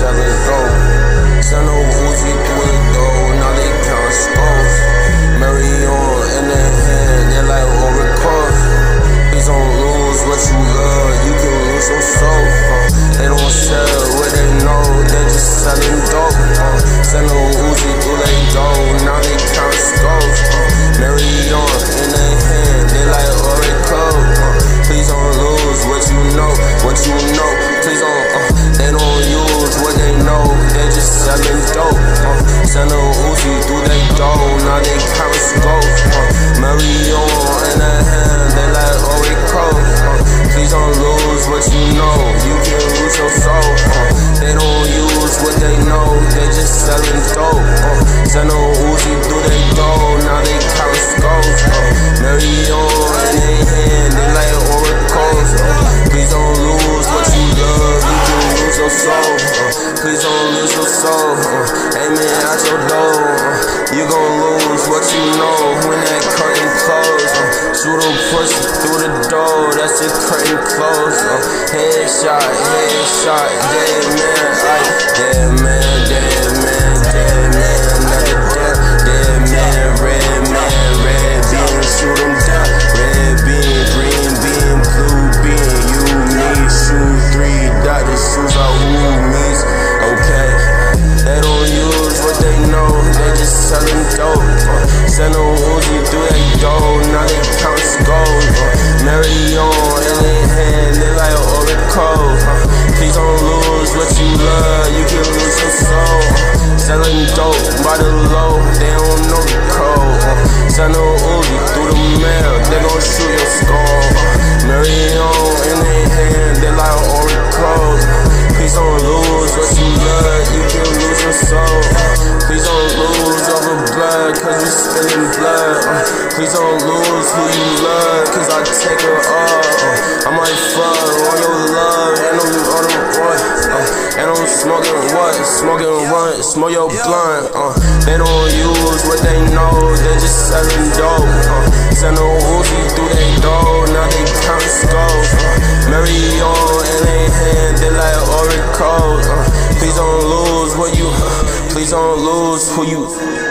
sellers. soul. Aiming at your door. You gon' lose what you know when that curtain close. Shooter push through the door, that's the curtain close. Headshot, headshot, dead man, like dead man. A Uzi through they door, now they count gold. Uh, Mary on their hand, they like Oracle. Uh, please don't lose what you love, you can lose your soul. Uh, selling dope by the low, they don't know the code. Uh, send a Uzi through the mail, they gon' shoot your spilling blood. Please don't lose who you love, cause I take her. Uh, I might fuck on your love, and I'm on the what? Uh, and I'm smoking what? Smoking what? Smoke your blunt. Uh, they don't use what they know, they just selling dope. Uh, send a Uzi through they door, now they count skulls. Uh, Mary on in they hand, they like Oracle. Uh, please don't lose what you, please don't lose who you.